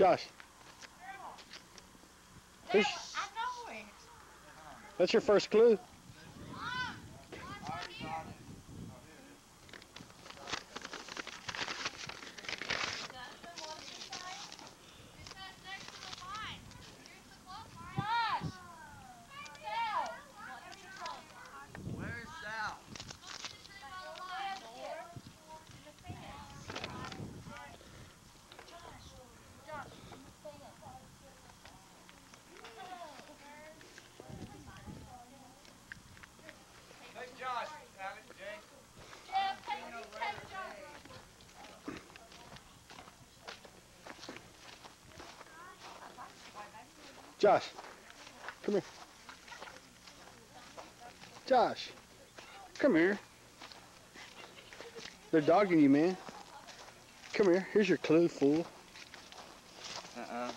Josh. Yeah, Who's- I know it. That's your first clue. Josh. Come here. Josh. Come here. They're dogging you, man. Come here. Here's your clue, fool. Uh-uh.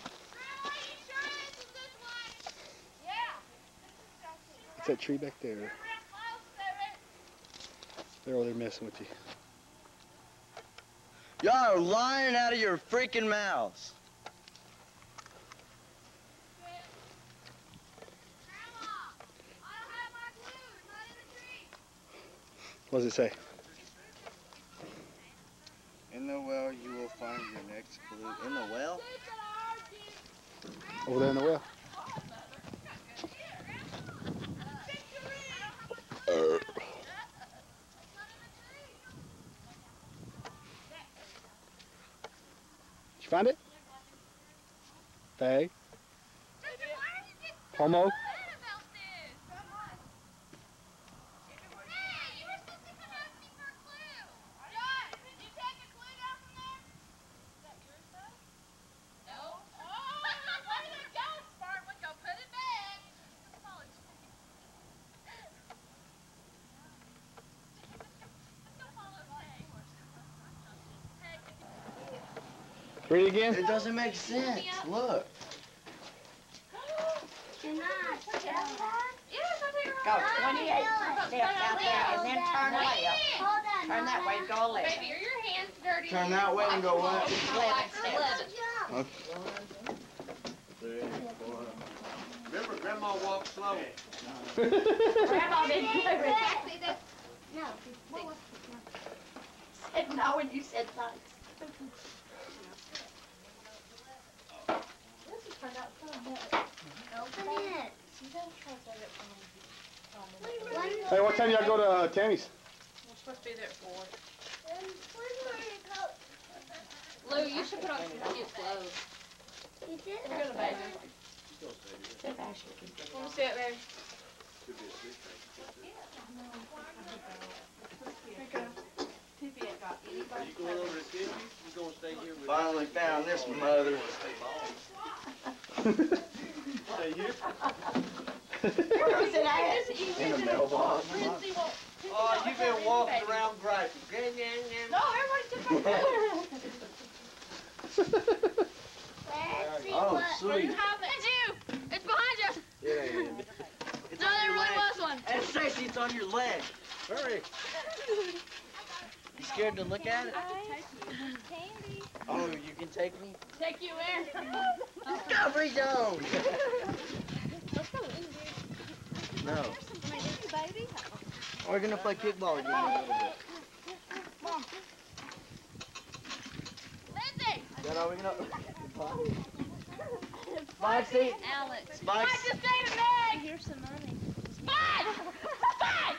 It's that tree back there. They're over there messing with you. Y'all are lying out of your freaking mouths. What does it say? In the well, you will find your next clue. In the well? Over there in the well. Did you find it? Faye? Homo? Read it again. It doesn't make sense. Look. Go 28 steps out there and then turn left. Turn that way, go left. Baby, are your hands dirty? Turn that way and go what? 11 steps. Eleven. Three, four. Remember, Grandma walked slow. Grandma didn't do it. Exactly, that's, Said no and you said thanks. open it. Hey, what time y'all go to uh, Tammy's? We're supposed to be there at four. Lou, you should put on some cute clothes. We're gonna baby. Said Ashley can. Wanna see it, baby? Are you going Finally found this mother. Stay here? Where is it at? In the mailbox. Oh, you've been walking around griping. Gang, gang, gang. No, everybody's just like Oh, sweet. It's you! It's behind you! Yeah. No, there really was one. And Stacy, it's on your leg. Hurry. You scared to look at it? Oh, you can take me? Take you in. Discovery Zone! no. We're gonna play kickball again in a little bit. Lindsay! Is that all we gonna... Bye, Steve. Alex. Bye. Just stay with me! Here's some money. Spud! Spud!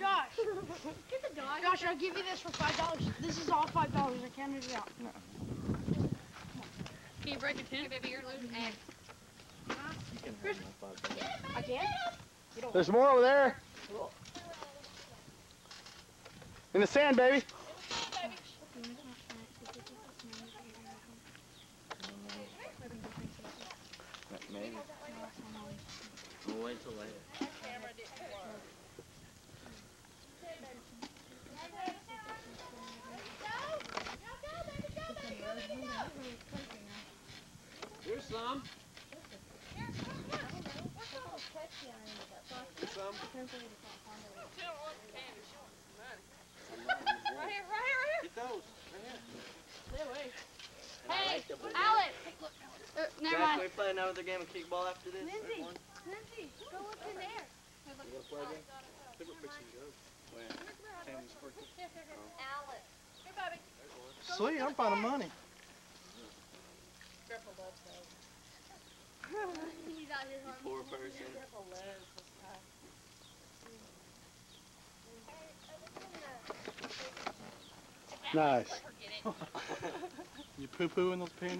Josh. Josh, I'll give you this for five dollars. This is all five dollars. I counted it out. No. Can you break your tooth? Baby, you're losing eggs. You can have my five bucks. I can. There's more over there. In the sand, baby. Maybe. We'll wait till later. Here's some. Here's some. Right here, right here, right here. Get those. Right here. Stay away. Hey, Uh, never Jack, mind. we play another game of kickball after this? Lindsay. One? Lindsay, go look in there. Sweet, I'm finding money. He's out here. Poor person. Nice. You poo poo in those panties?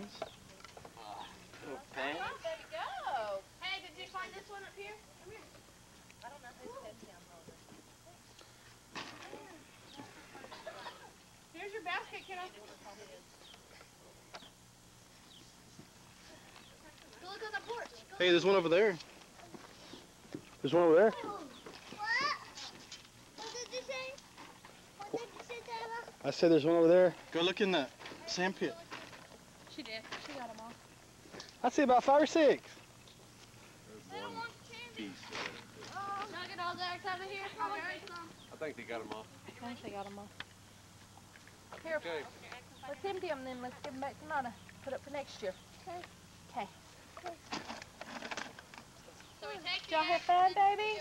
Pants? Baby, go. Hey, did you find this one up here? Come here. I don't know I'm holding. Here's your basket, kiddo. Look on the porch. Go Hey, there's one over there. There's one over there. What? What did you say? What did you say, Dada? I said there's one over there. Go look in the sand pit. She did. She got them all. I see about five or six. They don't want candy. Piece. Oh, nugget all there out of here. I'll bury some. I think they got them all. I think they got them all. Here, Okay. let's empty them then. Let's give them back to Nana. Put up for next year. Okay. Okay. So we take Did y'all have fun, baby?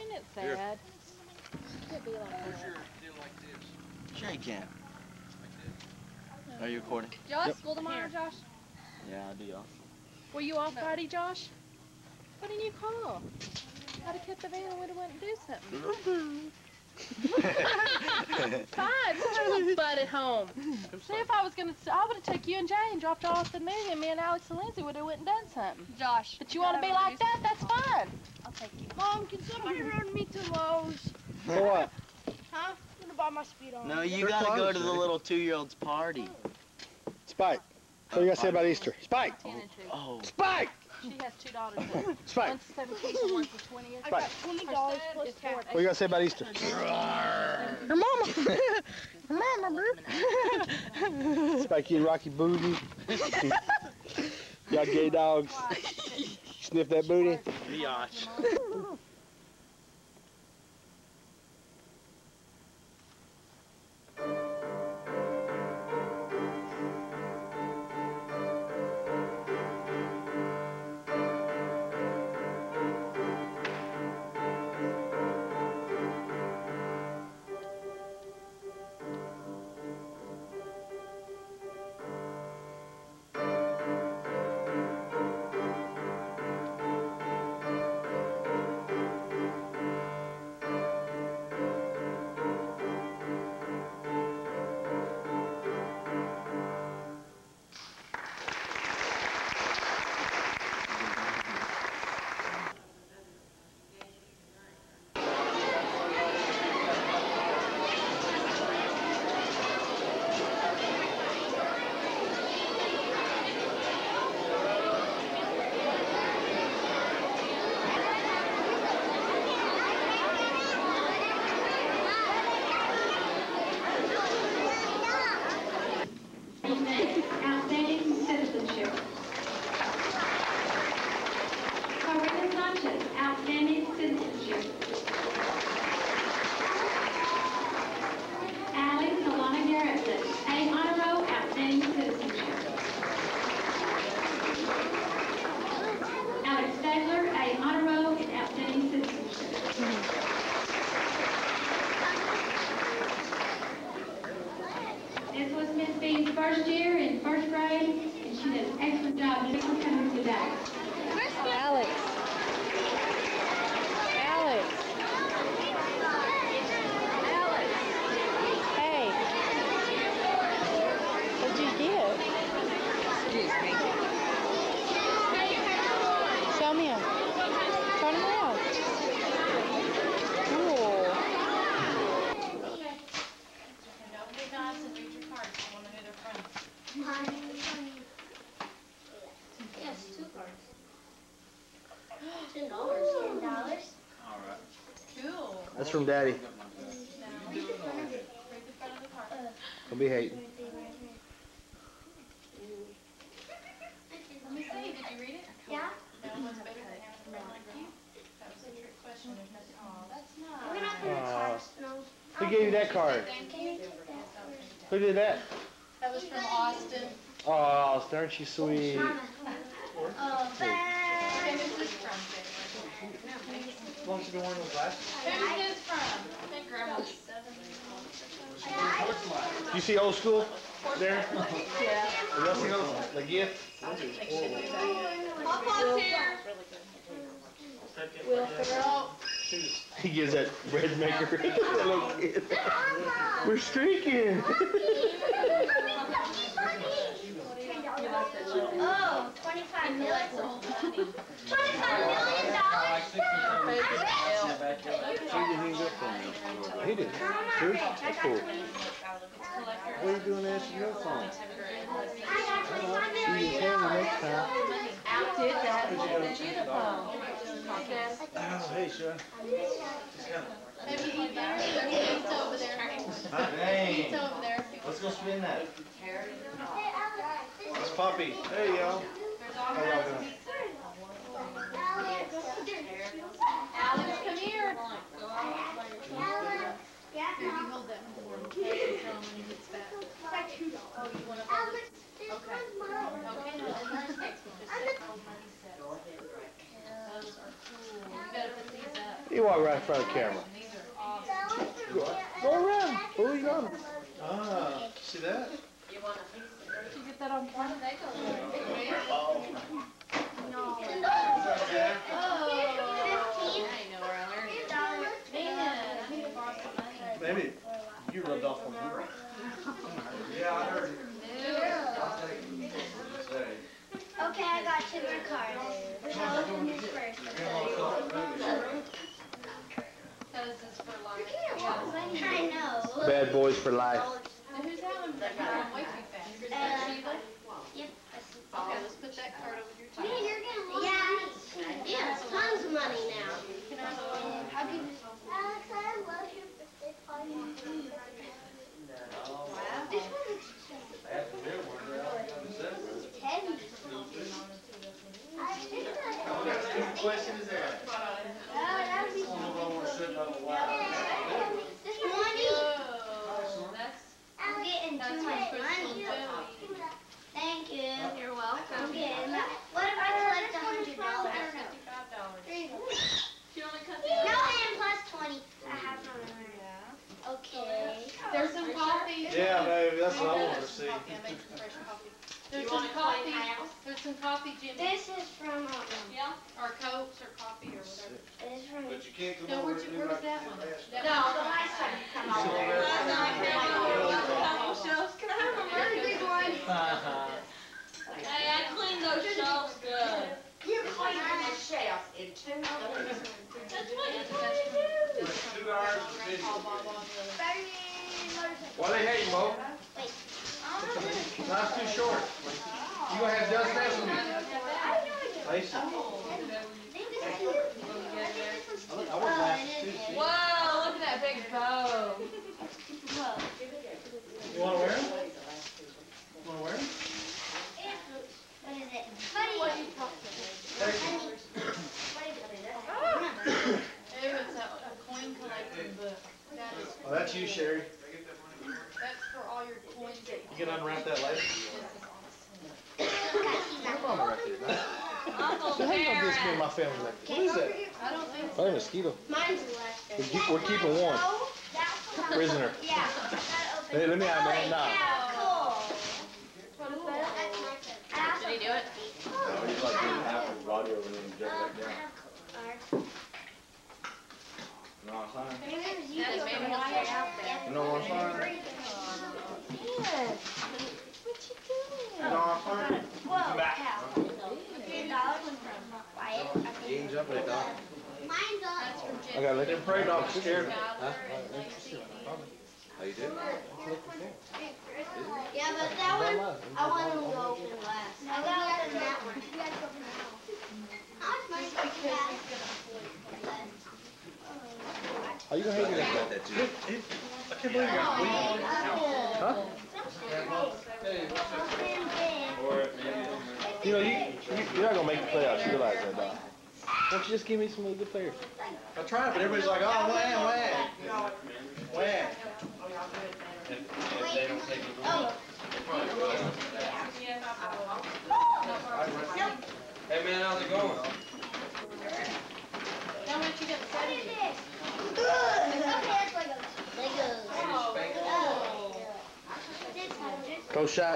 Isn't it Here. sad? Could be like Where's that. your deal like this? Sure you can. Are you recording? Y'all have school tomorrow, Josh? Yeah, I do, y'all. Were you off Friday, Josh? What didn't you call? I'd have kept the van and we'd have went and do something. Mm-hmm. Fine, put your little butt at home. See if I was gonna, I would have took you and Jay and dropped y'all off the movie, and me and Alex and Lindsay would have went and done something. Josh. But you want to be like that? That's fine. I'll take you. Mom, can somebody run me to Lowe's? For what? Huh? I'm gonna buy my speed on. No, you They're gotta go to the little two-year-old's party. Spike. What do you got to say about Easter? Spike! Ten and two. Oh, Spike! She has two daughters. now. Spike! One's 17 and one's the 20th. I got twenty dollars plus tax. What do you got to say about Easter? Her mama! Her mama, bro! Spiky and Rocky Booty. Y'all gay dogs. Sniff that booty. biatch. Did an excellent job. Thanks for coming today. Alex. Alex. Alex. Hey. What'd you get? Excuse me. Show me 'em. Turn 'em around. Cool. Yes, two cards. Ten dollars. Ten dollars. That's from Daddy. Don't be hating. Let me see, did you read it? Yeah. That was better than That was a trick question, there's nothing, oh, that's not. We're not gonna Aw. charge. No. Who gave you that card? Can you take that? Who did that? That was from Austin. Oh, aren't you sweet? Long as you don't wear glasses. Who's this from? I think grandma's You see old school there? Yeah. You ever see those, the gift? Papa's here. Will Ferrell. He gives that bread maker that little kid. We're streaking. twenty-five million. Twenty-five million dollars? He did. True? That's cool. What are you doing answering your phone? I got twenty-five See you million can next time. Did that. Did you the phone? Hey, Sean. Maybe he there. He's over there. He's over there. Let's go spin that. Hey, Alex, this That's Poppy. Hey, y'all. How y'all doing? Alex. Alex, come here. Alex. Yeah, Here, you no. Hold that one for him. Tell him when he gets back. Like two dollars. You? Alex, Okay. Okay, no, then let's text him. Just say old money sets. Those are cool. You gotta put these up. You walk right in front of the camera. These are awesome. Go, go around. Fool you on. Ah, see that? Did you get that on camera? They go. No. Oh. Fifteen. I ain't know where I learned it. Dollars. Man, I need to borrow some money. Maybe you rubbed off on me. Yeah, I heard it. Okay, I got two more cards. I'll open this first. That is just for life. I know. Bad boys for life. Now, who's that one? They're going way too fast. Is that Sheila? Yep. Okay, let's put that card over your Yeah, table. you're gonna lose Yeah, yeah, tons of money now. Can I have one? I'll give you. Alex, I love your birthday party. This one's ten. I think that. question is that? Oh, that'd be. This twenty. Oh, that's, I'm getting that's too for much Crystal money. Billy. Thank you. You're I'm welcome. getting that. What if I collect a hundred dollars? Fifty-five dollars. You only cut No, and plus twenty. I have no money. Okay. There's some coffee. Yeah, baby, that's what I wanted to see. Yeah, make some fresh coffee. There's some coffee, there's some coffee, Jimmy. This is from, um, Yeah, or cokes or coffee or whatever. this is from. But you can't come No, over where'd and you, do where was that one? That No, the last time you come You over. see over there? Can I have a really big one? Hey, I cleaned those shelves good. You clean the shelf in two minutes. That's what you told me to do. Two hours of video. All Bob on the other. Thirty, what is it? Why they hating, Mo? Life's too short. You gonna have Dust dance with me? Lacey? I think this is two. I think this one's two. I was last it too, see? Whoa, look at that big bow. You wanna wear 'em? You wanna wear 'em? What is it? What do you talk It was a, a coin collecting book. That is, Oh, that's you, Sherry. You can unwrap that later. This is awesome. Uncle So how you gonna just be in Barrett. my family like this? What is that? I don't think Oh, a mosquito. Mine's Lester. We're keep- we're keeping one. No, that one. Prisoner. Yeah. Hey, let me have Holy that now. cow, cool. What is that? That's my favorite. I also Did he do it? Oh, maybe That is maybe he'll stay out there. You know what I'm saying? You know what I'm saying? Whoa, cow. Ten dollars from Wyatt. I think. Jeans up at dog. Mine's That's I Jimmy. got liquor. Them prey dogs scared me. Skylar. How you doing? Yeah, but that one, I want him to open last. I gotta open that one. How much money do you have? How you gonna hate me like that? that too. I can't believe you're Huh? You know, you, you, you're not gonna make the playoffs. You realize that, dog. Don't you just give me some really good players? I tried, but everybody's like, oh, wham, wham. Wham. And, and they don't take it. Hey, shot. Yeah. Candy bear. Okay, I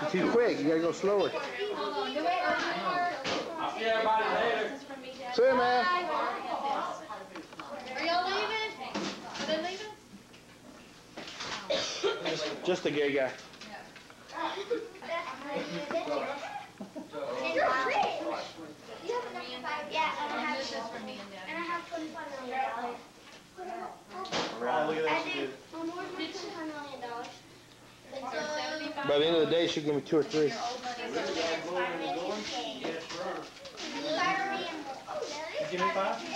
got. You're too quick. You gotta go slower. Hold on. Do it. I'll see everybody later. See you, man. Are y'all leaving? Are they leaving? Just a gay guy. You're rich. You have enough. Yeah, and I have. This is for me and I have twenty-five million dollars. Oh, look at I that, she did. did. Um, where's my twenty-five million dollars? Seventy-five. By the end of the day, she'll give me two or three. Your old money's Yes, sir. Spider-Man. Oh, that is Give me five?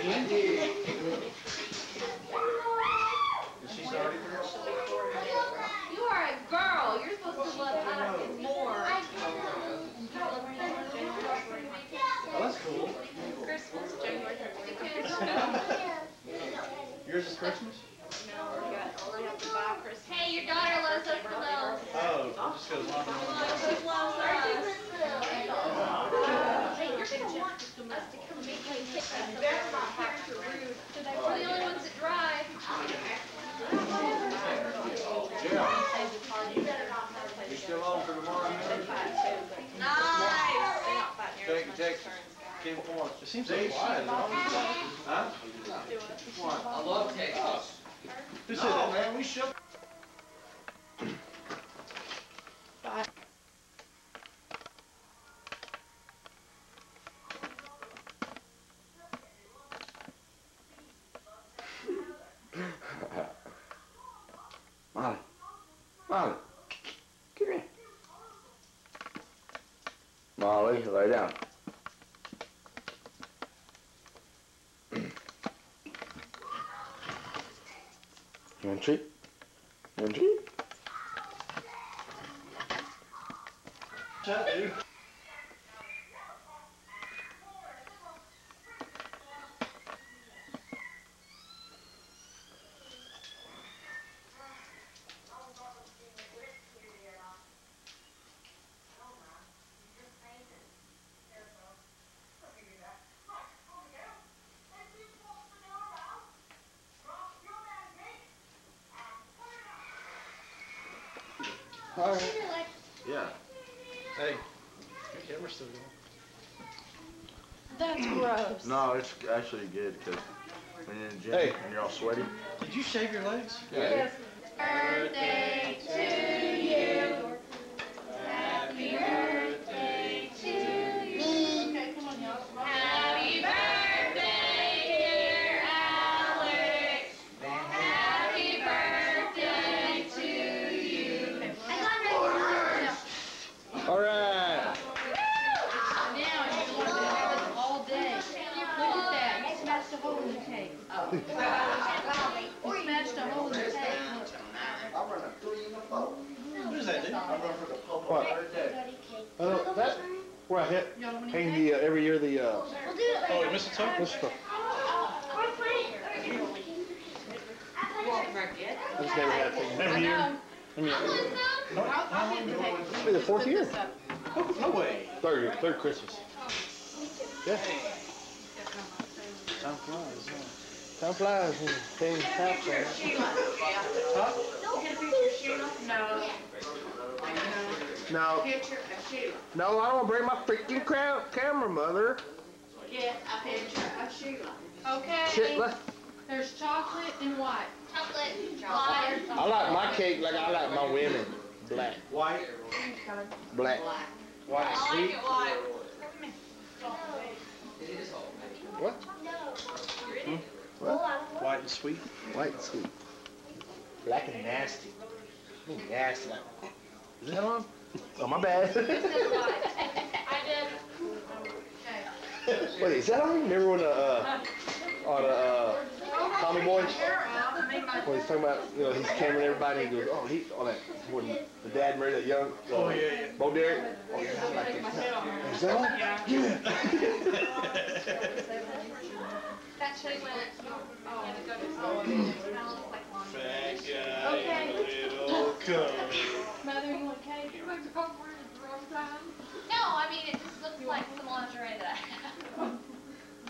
Hey, where's Is she starting? You are a girl. You're supposed to love us more. Well, that's cool. Christmas, January 31st. Yours is Christmas? Hey, your daughter loves us the most. Oh, just because mom. She loves us. Hey, you're gonna want us to come meet you and kiss us. so our parents are rude. We're the only ones that drive. You still on for tomorrow? Nice. Take, take, Kim Forrest. It seems so quiet. Huh? What? I love Texas. Who said man, we shook. Molly. Molly. Come here. Molly, lay down. You want a treat? You All right. Yeah. Hey, your camera's still going. That's gross. No, it's actually good because when you're in the gym Hey. and you're all sweaty. Did you shave your legs? Yeah. Birthday to What? Uh, that, where I hit, hang the, uh, every year the, uh, Oh, you missed a mistletoe. I just never had things. Every year? I mean, I'll the. Be the fourth year. No way. Third, third Christmas. Yeah. Time flies, huh? Time flies and things happen. Huh? No. No, Picture of Sheila. no, I don't wanna bring my freaking cra- camera, mother. Get a picture of Sheila. Okay, let- there's chocolate and white. Chocolate. I like my cake like I like my women. Black. White. Black. White sweet. What? What? White and sweet. White and sweet. Black and nasty. Ooh, nasty. Is that on? Oh, my bad. Wait, is that on? Remember when the, uh, on uh, Tommy Boy? When he's talking about, you know, he's camming everybody, he goes, oh, he, on that, when the dad married that young, uh, Oh, yeah, yeah. Bo Derek. Oh, yeah, I like that. Is that on? Yeah. That shade went, oh, had to go to school. It smells like laundry. Fat guy Okay. in a little coat. Mother, you? No, I mean, it just looks like some lingerie that I have.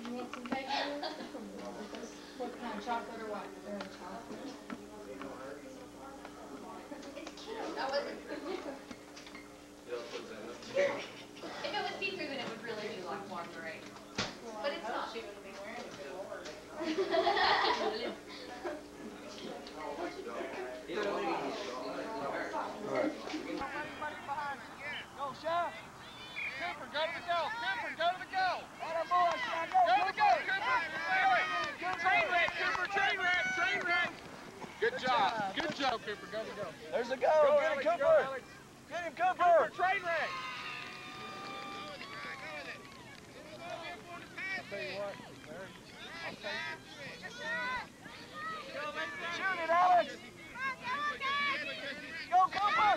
You want some cake? What kind, chocolate or white? They're in chocolate. That wasn't. If it was see-through, then it would really be like lingerie. But it's not. She wouldn't be wearing it. Alright. Go, Shy. Cooper, go to the goal. Cooper, go to the goal. Atta boy, Shy, go. Go to the goal, Cooper. Train wreck, Cooper, train wreck, train wreck. Good job. Good job, Cooper. Go to the goal. There's a goal. Get him, Cooper. Get him, Cooper. Cooper, train wreck. Shoot it, Alex. Go, Cooper.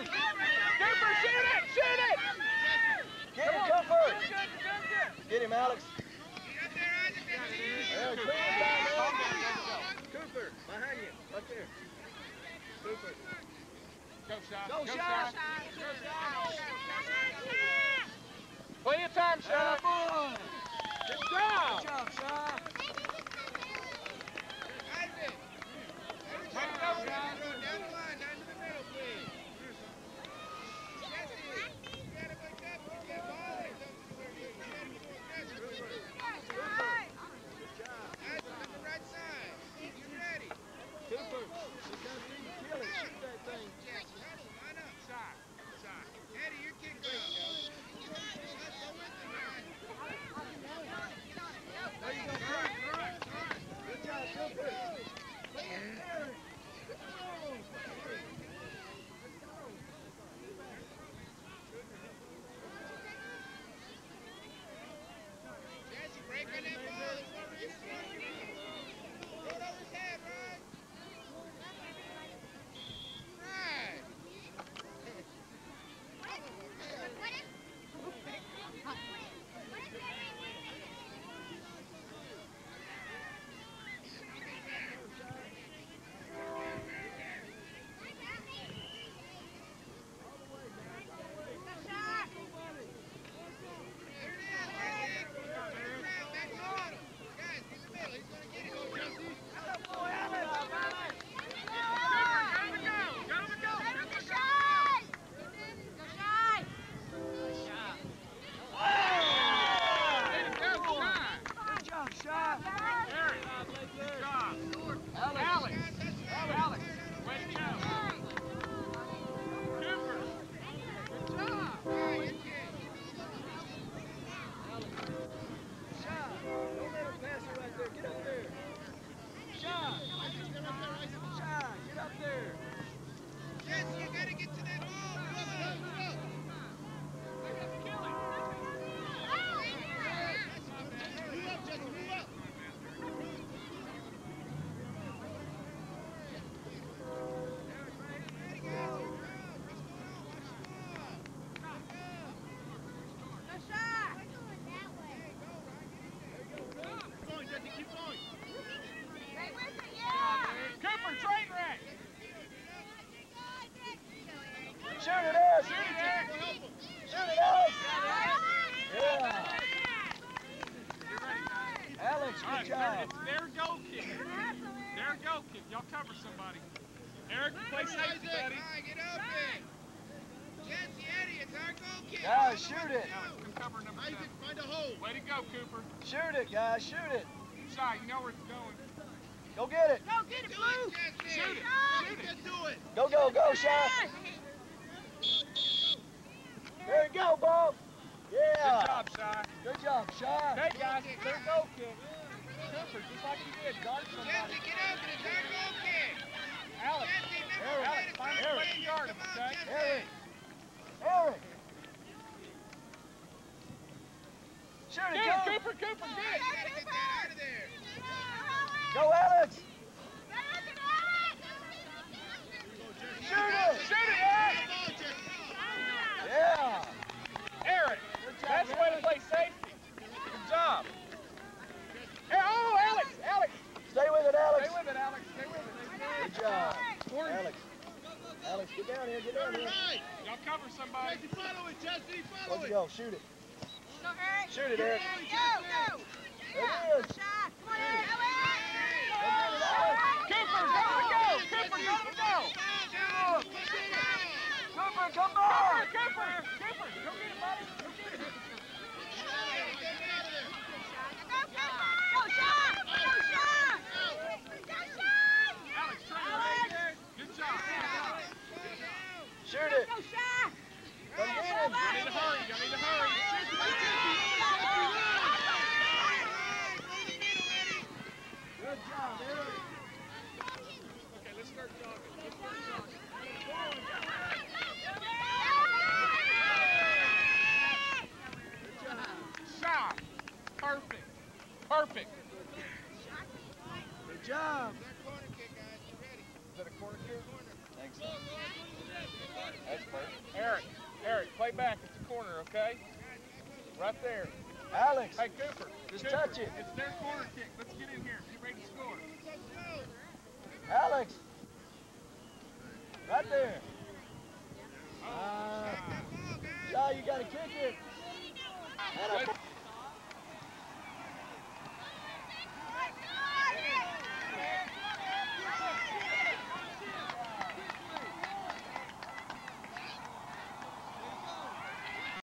Cooper, shoot it, shoot it. Get him, Cooper. Get him, Alex. Yeah, clean it down, man. Cooper, behind you, right there. Cooper. Go, Shy. Go, Shy. Go, Shy. Plenty of time, Shy. Good job. Good job, Shy. Cooper, Good job. It's their goal kick. Their goal kick. Y'all cover somebody. Eric, play safety, buddy. Get open. Jesse, Eddie, it's our goal kick. Guys, shoot it. Alex, can cover number seven. Find a hole. Way to go, Cooper. Shoot it, guys. Shoot it. Shy, you know where it's going. Go get it. Go get it, Blue. Shoot it. Shoot it. Let's do it. Go, go, go, Shy. There you go, Bob. Yeah. Good job, Shy. Good job, Shy. Hey, guys, their goal kick. Cooper, just like you did, guard somebody. Jesse, get goal kick. Alex, Jesse, Eric, Alex, find Eric. guard him, okay? Eric. Eric. Shoot it. Cooper, Cooper, get it. Get out of there. Go, Alex. Shoot it. Shoot it, Eric. Yeah. Eric, that's the way to play safety. Good job. Hey, oh, Alex, Alex. Stay with it, Alex. Stay with it, Alex. Stay with it. Good job. Alex. Alex, get down here. Get down here. Y'all cover somebody. Jesse, follow it. Jesse, follow Let's it. Go. Shoot it. Shoot it, Eric. Go, go. It is. Shot. Come on, Eric. Go get it, Alex. Cooper, go to go. Cooper, go to go. Cooper, come Cooper, on. Cooper, Cooper, go get it, buddy. Go get it. Go, shot. Go, shot. Alex, try it. Good job. Shoot it. Go, shot. Come get him. You need to hurry. You need to hurry. Good job, Eric. Okay, let's start jogging. Let's start jogging. Shot. Perfect. Perfect. Good job. Is that a corner kick? Thanks. That's perfect. Eric, Eric, play back. It's a corner, okay? Right there. Alex. Hey, Cooper. Just Cooper, touch it. It's their corner